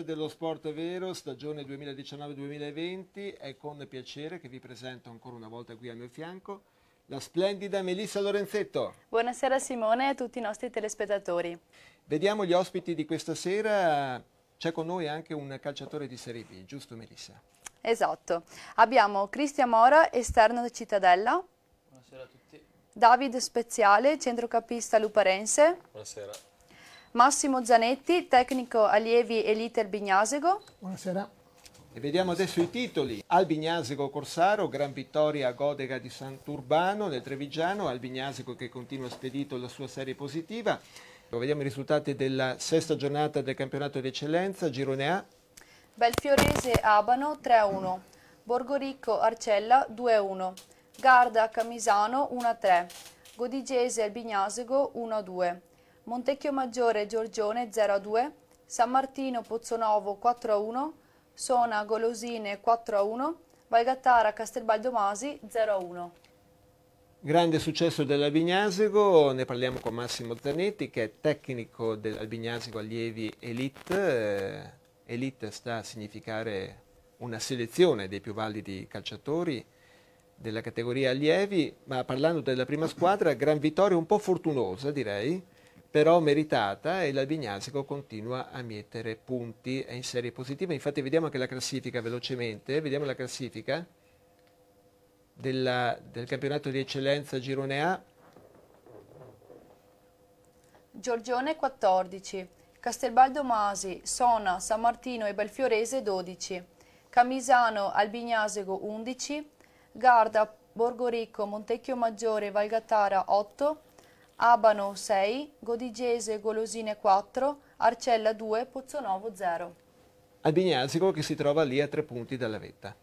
Dello Sport Vero, stagione 2019-2020. È con piacere che vi presento ancora una volta qui al mio fianco la splendida Melissa Lorenzetto. Buonasera Simone e a tutti i nostri telespettatori. Vediamo gli ospiti di questa sera. C'è con noi anche un calciatore di Serie B, giusto Melissa? Esatto. Abbiamo Cristian Mora, esterno di Cittadella. Buonasera a tutti. David Speziale, centrocampista luparense. Buonasera. Massimo Zanetti, tecnico allievi Elite Bignasego. Buonasera. E vediamo adesso i titoli. Albignasego Corsaro, gran vittoria a Godega di Sant'Urbano nel Trevigiano, Albignasego che continua spedito la sua serie positiva. Vediamo i risultati della sesta giornata del campionato di eccellenza, Girone A. Belfiorese Abano 3-1, Borgoricco Arcella 2-1, Garda Camisano 1-3, Godigese Albignasego 1-2, Montecchio Maggiore Giorgione 0-2, San Martino Pozzonovo 4-1, Sona Golosine 4-1, Valgattara Castelbaldomasi 0-1. Grande successo dell'Albignasego, ne parliamo con Massimo Zanetti che è tecnico dell'Albignasego Allievi Elite. Elite sta a significare una selezione dei più validi calciatori della categoria allievi, ma parlando della prima squadra, gran vittoria un po' fortunosa direi, però meritata e l'Albignasico continua a mettere punti, in serie positive, infatti vediamo anche la classifica velocemente, vediamo la classifica della, del campionato di eccellenza Girone A. Giorgione 14, Castelbaldo Masi, Sona, San Martino e Belfiorese 12, Camisano, Albignasego 11, Garda, Borgoricco, Montecchio Maggiore, Valgattara 8, Abano 6, Godigese, Golosine 4, Arcella 2, Pozzonovo 0. Albignasico che si trova lì a tre punti dalla vetta.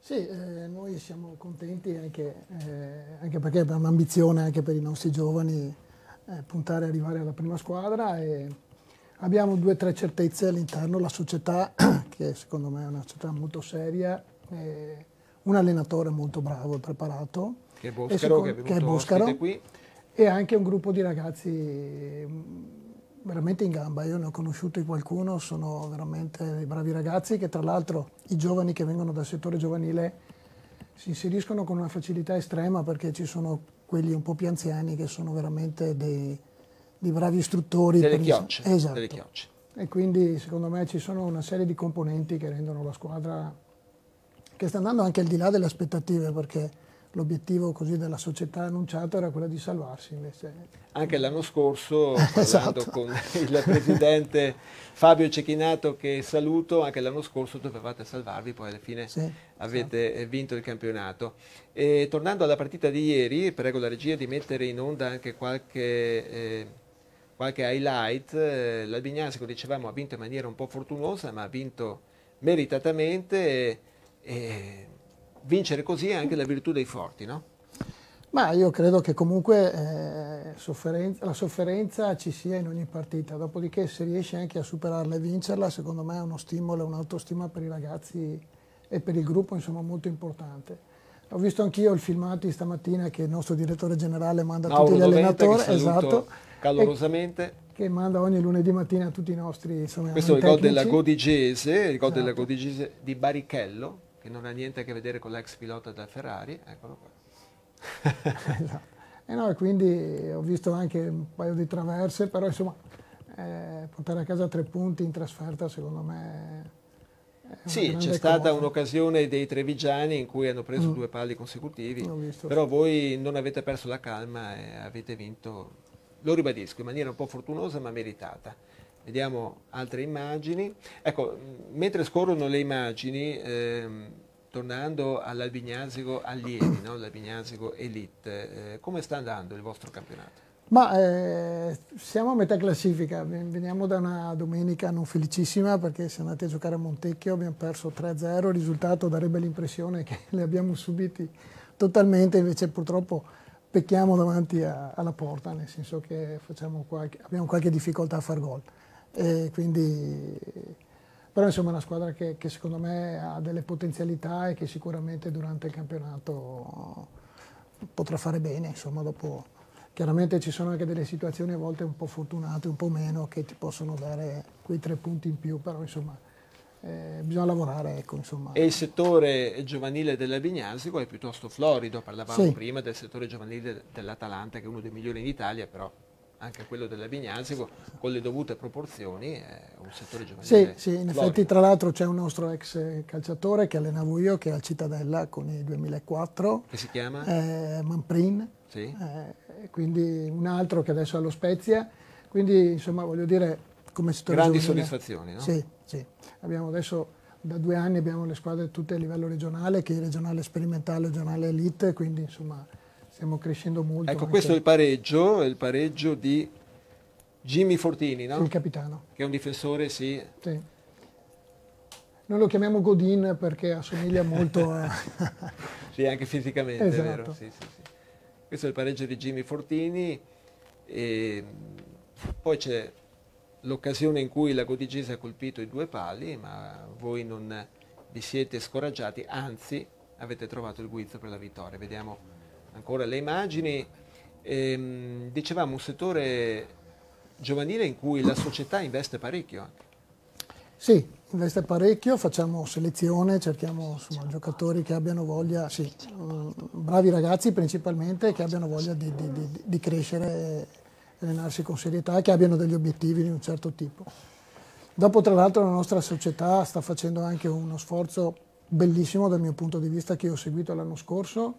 Sì, eh, noi siamo contenti anche, eh, anche, perché abbiamo un'ambizione anche per i nostri giovani eh, puntare ad arrivare alla prima squadra e abbiamo due o tre certezze all'interno, la società che secondo me è una società molto seria, un allenatore molto bravo e preparato. Che è Boscaro, secondo, che è, che è Boscaro, qui e anche un gruppo di ragazzi mm, veramente in gamba. Io ne ho conosciuti qualcuno, sono veramente dei bravi ragazzi che tra l'altro i giovani che vengono dal settore giovanile si inseriscono con una facilità estrema perché ci sono quelli un po' più anziani che sono veramente dei, dei bravi istruttori. Delle chiocce. Esatto. Delle chiocce. E quindi secondo me ci sono una serie di componenti che rendono la squadra che sta andando anche al di là delle aspettative perché l'obiettivo così della società annunciato era quello di salvarsi invece. Anche l'anno scorso, parlando esatto. con il presidente Fabio Cecchinato che saluto, anche l'anno scorso dovevate salvarvi, poi alla fine sì, avete esatto. vinto il campionato. E, tornando alla partita di ieri, prego la regia di mettere in onda anche qualche... Eh, qualche highlight, eh, l'Albignasico dicevamo ha vinto in maniera un po' fortunosa ma ha vinto meritatamente e, e vincere così è anche la virtù dei forti, no? Ma io credo che comunque eh, sofferenza, la sofferenza ci sia in ogni partita, dopodiché se riesci anche a superarla e vincerla, secondo me è uno stimolo, un'autostima per i ragazzi e per il gruppo insomma molto importante. Ho visto anch'io il filmato di stamattina che il nostro direttore generale manda a tutti gli allenatori, esatto, calorosamente. Che manda ogni lunedì mattina a tutti i nostri insomma, Questo è il gol della Godigese, il gol esatto. della Godigese di Barichello, che non ha niente a che vedere con l'ex pilota della Ferrari, eccolo qua. esatto. E no, quindi ho visto anche un paio di traverse, però insomma eh, portare a casa tre punti in trasferta secondo me... Sì, c'è stata un'occasione dei trevigiani in cui hanno preso mm. due palli consecutivi, però voi non avete perso la calma e avete vinto, lo ribadisco, in maniera un po' fortunosa ma meritata. Vediamo altre immagini. Ecco, mentre scorrono le immagini, ehm, tornando all'Albignasico allievi, no? l'Albignasico Elite, eh, come sta andando il vostro campionato? Ma eh, siamo a metà classifica, veniamo da una domenica non felicissima perché siamo andati a giocare a Montecchio, abbiamo perso 3-0, il risultato darebbe l'impressione che li abbiamo subiti totalmente, invece purtroppo pecchiamo davanti a, alla porta, nel senso che qualche, abbiamo qualche difficoltà a far gol. E quindi, però insomma è una squadra che, che, secondo me ha delle potenzialità e che sicuramente durante il campionato potrà fare bene, insomma, dopo Chiaramente ci sono anche delle situazioni a volte un po' fortunate, un po' meno, che ti possono dare quei tre punti in più, però insomma eh, bisogna lavorare. Ecco, insomma. E il settore giovanile della Vignasico è piuttosto florido, parlavamo Sì. prima del settore giovanile dell'Atalanta che è uno dei migliori in Italia, però anche quello della Vignasico con le dovute proporzioni è un settore Sì, giovanile sì, in florido. effetti tra l'altro c'è un nostro ex calciatore che allenavo io, che è al Cittadella con il 2004, Che si chiama? eh, Manprin, Sì. eh, quindi un altro che adesso è allo Spezia, quindi insomma voglio dire come settore Grandi giovanile- soddisfazioni, no? Sì, sì. Abbiamo adesso da due anni abbiamo le squadre tutte a livello regionale, che è regionale sperimentale, regionale elite, quindi insomma stiamo crescendo molto. Ecco, anche- questo è il pareggio, è il pareggio di Jimmy Fortini, no? il capitano. Che è un difensore, sì, Sì. Noi lo chiamiamo Godin perché assomiglia molto a... Sì, anche fisicamente, è Esatto. vero. Sì, sì, sì. Questo è il pareggio di Jimmy Fortini. E poi c'è l'occasione in cui la Godigese ha colpito i due pali, ma voi non vi siete scoraggiati, anzi avete trovato il guizzo per la vittoria. Vediamo ancora le immagini. Ehm, dicevamo un settore giovanile in cui la società investe parecchio. anche. Sì, investe parecchio, facciamo selezione, cerchiamo insomma, giocatori che abbiano voglia, sì, mm, bravi ragazzi principalmente, che abbiano voglia di, di- di- di crescere e allenarsi con serietà, che abbiano degli obiettivi di un certo tipo. Dopo, tra l'altro, la nostra società sta facendo anche uno sforzo bellissimo dal mio punto di vista che ho seguito l'anno scorso,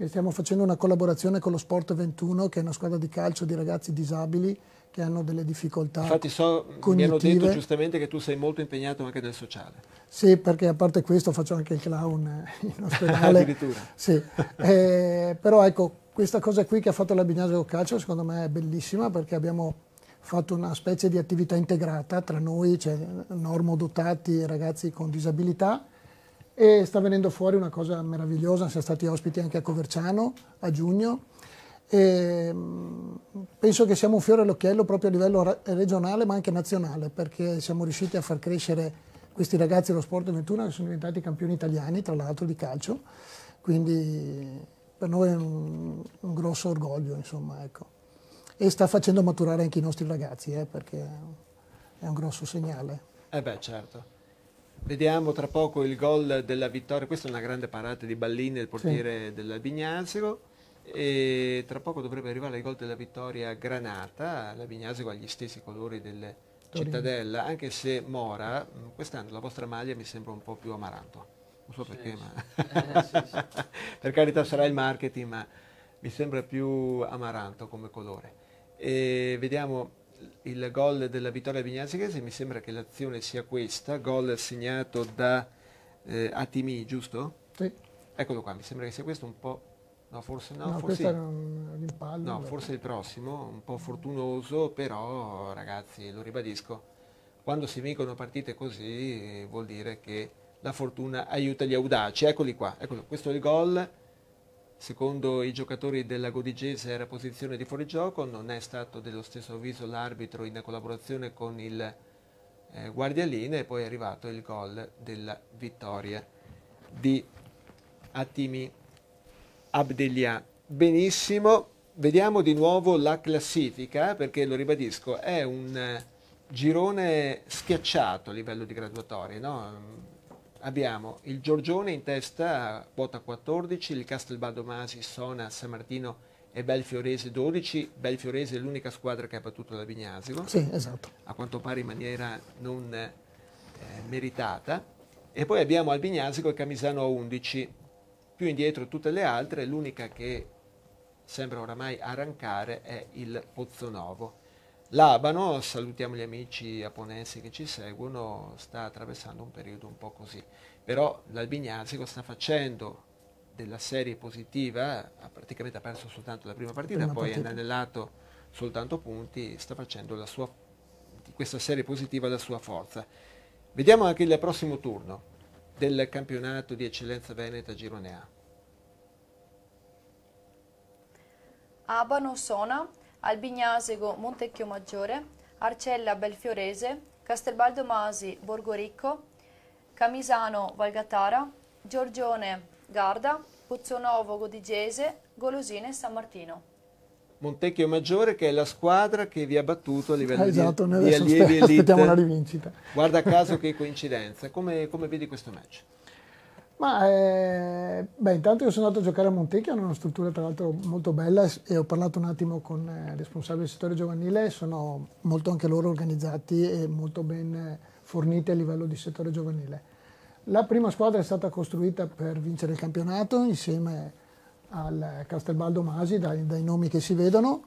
che stiamo facendo una collaborazione con lo Sport 21, che è una squadra di calcio di ragazzi disabili che hanno delle difficoltà. Infatti so, mi hanno cognitive. detto giustamente che tu sei molto impegnato anche nel sociale. Sì, perché a parte questo faccio anche il clown eh, in ospedale. Addirittura. Sì, Eh, però ecco, questa cosa qui che ha fatto la Bignasio Calcio secondo me è bellissima perché abbiamo fatto una specie di attività integrata tra noi, cioè normodotati e ragazzi con disabilità e sta venendo fuori una cosa meravigliosa, siamo stati ospiti anche a Coverciano a giugno. E mm, penso che siamo un fiore all'occhiello proprio a livello regionale ma anche nazionale perché siamo riusciti a far crescere questi ragazzi dello Sport 21 che sono diventati campioni italiani tra l'altro di calcio. Quindi per noi è un, un grosso orgoglio insomma ecco. E sta facendo maturare anche i nostri ragazzi eh, perché è un grosso segnale. Eh beh, certo. Vediamo tra poco il gol della vittoria. Questa è una grande parata di Ballini, il portiere della Vignasico. E tra poco dovrebbe arrivare il gol della vittoria Granata. La Vignasico ha gli stessi colori del Cittadella, anche se Mora, quest'anno la vostra maglia mi sembra un po' più amaranto. Non so perché, ma per carità sarà il marketing, ma mi sembra più amaranto come colore. E vediamo il gol della vittoria vignasichese, mi sembra che l'azione sia questa, gol segnato da eh, Atimi, giusto? sì. Eccolo qua, mi sembra che sia questo un po'... No, forse no, no, forse, un rimpallo no, forse il prossimo, un po' fortunoso, però ragazzi, lo ribadisco, quando si vincono partite così eh, vuol dire che la fortuna aiuta gli audaci. Eccoli qua, eccolo, questo è il gol. Secondo i giocatori della Godigese era posizione di fuorigioco, non è stato dello stesso avviso l'arbitro in collaborazione con il eh, guardialine e poi è arrivato il gol della vittoria di Attimi Abdelia. Benissimo, vediamo di nuovo la classifica perché lo ribadisco, è un eh, girone schiacciato a livello di graduatorie. No? Abbiamo il Giorgione in testa, quota 14, il Castelbaldo Masi, Sona, San Martino e Belfiorese 12. Belfiorese è l'unica squadra che ha battuto la Vignasico sì esatto a quanto pare in maniera non eh, meritata. E poi abbiamo Albignasico e Camisano a 11, più indietro tutte le altre, l'unica che sembra oramai arrancare è il Pozzonovo. L'Abano, salutiamo gli amici aponensi che ci seguono, sta attraversando un periodo un po' così, però l'Albignasico sta facendo della serie positiva, ha praticamente ha perso soltanto la prima partita, Prima poi partita. ha anellato soltanto punti, sta facendo la sua, di questa serie positiva la sua forza. Vediamo anche il prossimo turno del campionato di eccellenza veneta Girone A. Abano Sona, Albignasego Montecchio Maggiore, Arcella Belfiorese, Castelbaldo Masi Borgoricco, Camisano Valgatara, Giorgione Garda, Pozzonovo Godigese, Golosine San Martino. Montecchio Maggiore che è la squadra che vi ha battuto a livello esatto, di, di allievi elite. aspettiamo una rivincita. Guarda caso che coincidenza. Come, come vedi questo match? Ma eh, beh, intanto io sono andato a giocare a Montecchio, hanno una struttura tra l'altro molto bella e ho parlato un attimo con eh, il responsabile del settore giovanile, sono molto anche loro organizzati e molto ben forniti a livello di settore giovanile. La prima squadra è stata costruita per vincere il campionato insieme al Castelbaldo Masi, dai, dai nomi che si vedono,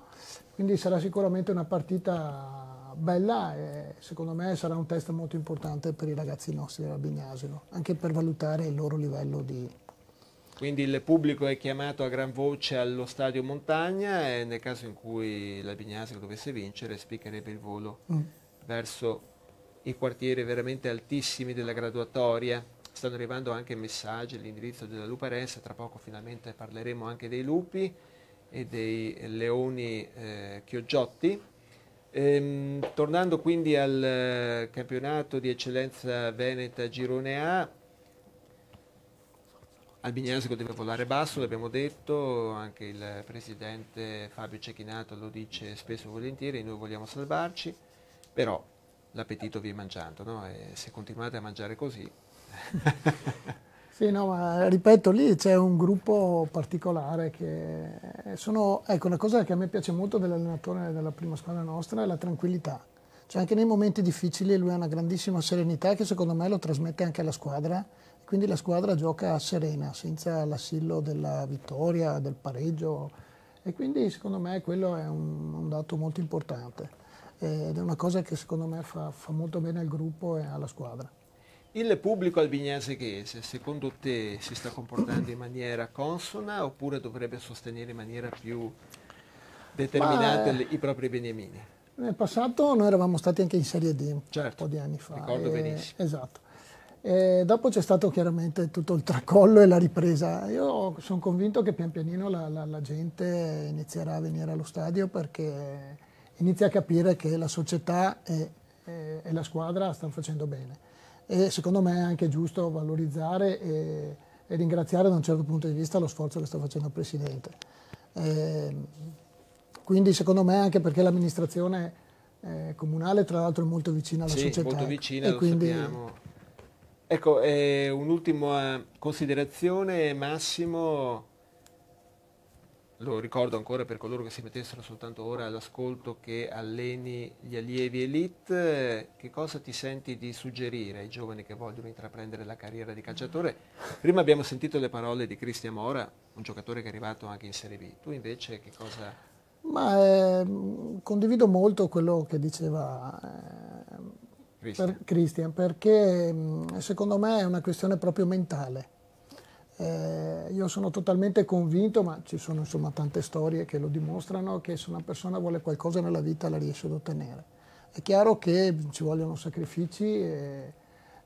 quindi sarà sicuramente una partita bella e secondo me sarà un test molto importante per i ragazzi nostri della Bignasilo, anche per valutare il loro livello di... Quindi il pubblico è chiamato a gran voce allo stadio Montagna e nel caso in cui la Bignasilo dovesse vincere spiccherebbe il volo mm. verso i quartieri veramente altissimi della graduatoria. Stanno arrivando anche messaggi all'indirizzo della Luparense, tra poco finalmente parleremo anche dei lupi e dei leoni eh, chioggiotti Ehm, tornando quindi al eh, campionato di eccellenza Veneta Girone A, Albignasico deve volare basso, l'abbiamo detto, anche il presidente Fabio Cecchinato lo dice spesso e volentieri, noi vogliamo salvarci, però l'appetito vi è mangiando, no? se continuate a mangiare così... Sì, no, ma ripeto, lì c'è un gruppo particolare che sono, ecco, una cosa che a me piace molto dell'allenatore della prima squadra nostra è la tranquillità. Cioè anche nei momenti difficili lui ha una grandissima serenità che secondo me lo trasmette anche alla squadra, quindi la squadra gioca serena, senza l'assillo della vittoria, del pareggio e quindi secondo me quello è un, un dato molto importante ed è una cosa che secondo me fa, fa molto bene al gruppo e alla squadra. Il pubblico albignasechese, secondo te, si sta comportando in maniera consona oppure dovrebbe sostenere in maniera più determinata Ma, i propri beniamini? Nel passato noi eravamo stati anche in Serie D certo, un po' di anni fa. Ricordo e, benissimo. Esatto. E dopo c'è stato chiaramente tutto il tracollo e la ripresa. Io sono convinto che pian pianino la, la, la gente inizierà a venire allo stadio perché inizia a capire che la società e, e, e la squadra stanno facendo bene e secondo me è anche giusto valorizzare e, e, ringraziare da un certo punto di vista lo sforzo che sta facendo il Presidente. E, quindi secondo me anche perché l'amministrazione eh, comunale tra l'altro è molto vicina alla sì, società. molto vicina, lo quindi... sappiamo. Ecco, eh, un'ultima considerazione, Massimo, lo ricordo ancora per coloro che si mettessero soltanto ora all'ascolto che alleni gli allievi elite, che cosa ti senti di suggerire ai giovani che vogliono intraprendere la carriera di calciatore? Prima abbiamo sentito le parole di Cristian Mora, un giocatore che è arrivato anche in Serie B, tu invece che cosa... Ma eh, condivido molto quello che diceva eh, Christian. Per perché secondo me è una questione proprio mentale eh, io sono totalmente convinto, ma ci sono insomma tante storie che lo dimostrano, che se una persona vuole qualcosa nella vita la riesce ad ottenere. È chiaro che ci vogliono sacrifici e,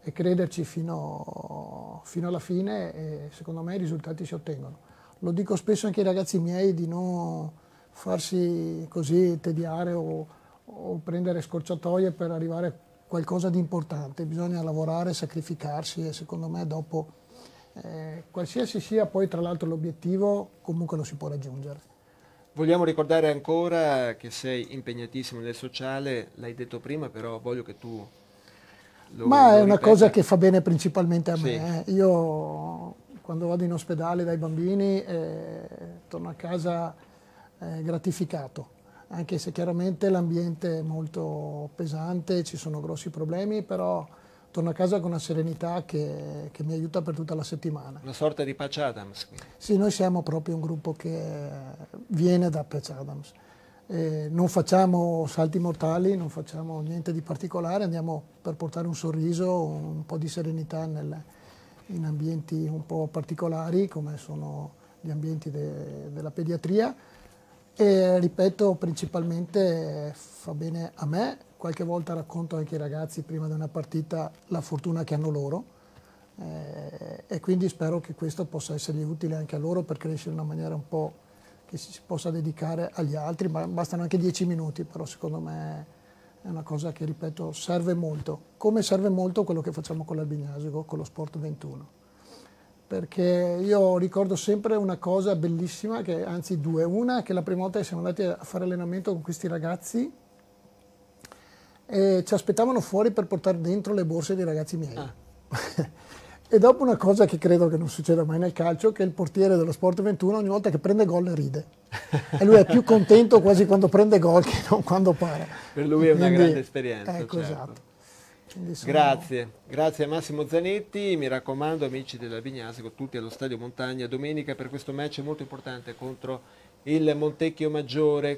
e crederci fino, fino, alla fine e secondo me i risultati si ottengono. Lo dico spesso anche ai ragazzi miei di non farsi così tediare o, o prendere scorciatoie per arrivare a qualcosa di importante. Bisogna lavorare, sacrificarsi e secondo me dopo eh, qualsiasi sia poi tra l'altro l'obiettivo, comunque lo si può raggiungere. Vogliamo ricordare ancora che sei impegnatissimo nel sociale, l'hai detto prima, però voglio che tu lo Ma lo è una cosa che fa bene principalmente a sì. me. Eh. Io quando vado in ospedale dai bambini eh, torno a casa eh, gratificato, anche se chiaramente l'ambiente è molto pesante, ci sono grossi problemi, però torno a casa con una serenità che, che, mi aiuta per tutta la settimana. Una sorta di Patch Adams. Sì, noi siamo proprio un gruppo che viene da Patch Adams. Eh, non facciamo salti mortali, non facciamo niente di particolare, andiamo per portare un sorriso, un po' di serenità nel, in ambienti un po' particolari come sono gli ambienti de, della pediatria e ripeto principalmente fa bene a me. Qualche volta racconto anche ai ragazzi prima di una partita la fortuna che hanno loro. Eh, e quindi spero che questo possa essergli utile anche a loro per crescere in una maniera un po' che si possa dedicare agli altri, ma bastano anche dieci minuti, però secondo me è una cosa che, ripeto, serve molto, come serve molto quello che facciamo con l'Albignasico, con lo Sport 21. Perché io ricordo sempre una cosa bellissima, che, anzi due. Una, che la prima volta che siamo andati a fare allenamento con questi ragazzi, e ci aspettavano fuori per portare dentro le borse dei ragazzi miei. Ah. e dopo una cosa che credo che non succeda mai nel calcio, che il portiere dello Sport 21 ogni volta che prende gol ride. e lui è più contento quasi quando prende gol che non quando para. Per lui è una Quindi, grande esperienza. Ecco, certo. esatto. Grazie, grazie a Massimo Zanetti, mi raccomando amici della Vignasico, tutti allo Stadio Montagna domenica per questo match molto importante contro il Montecchio Maggiore